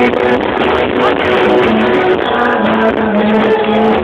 Thank you.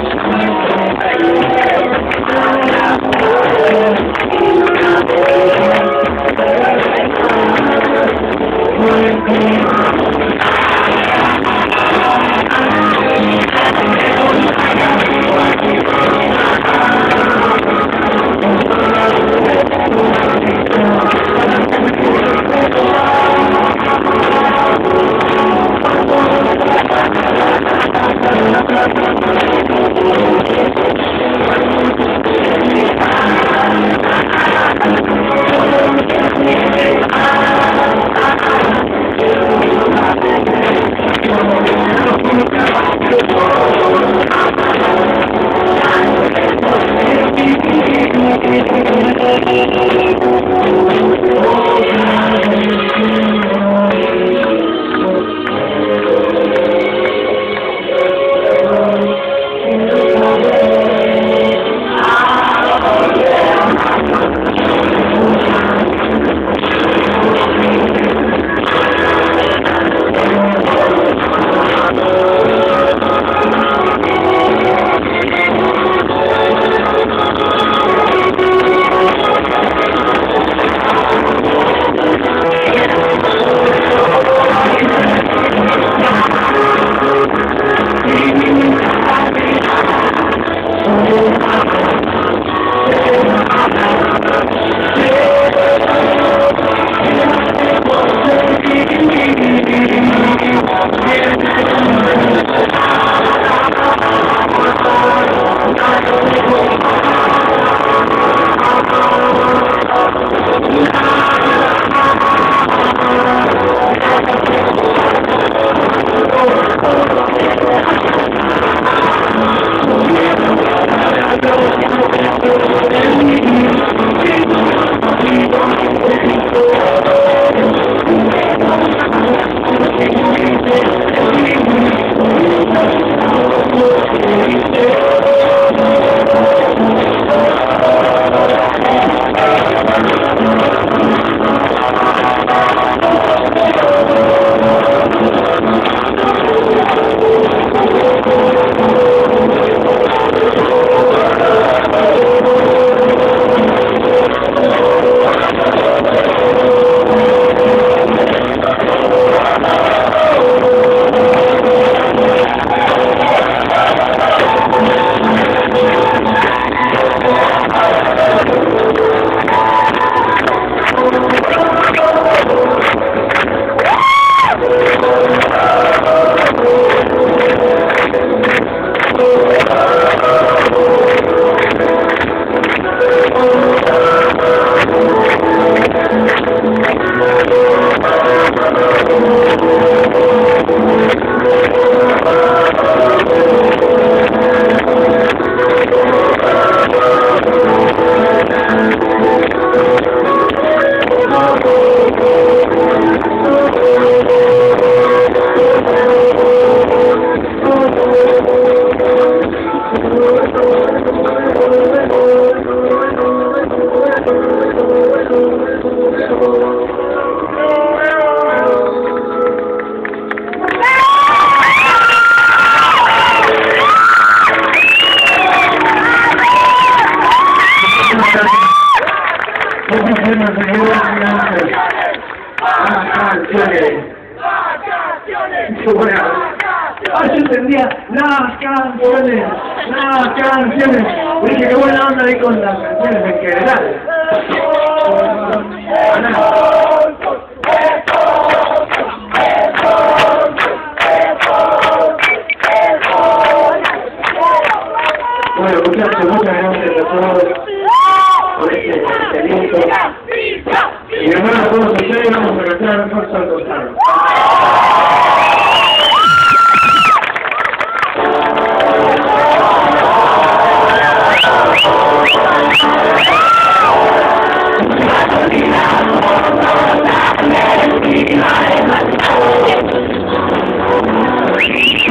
Ah, yo entendía las canciones, las canciones. Dije, qué buena onda ahí con las canciones en general.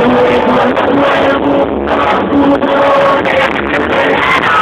Thank you.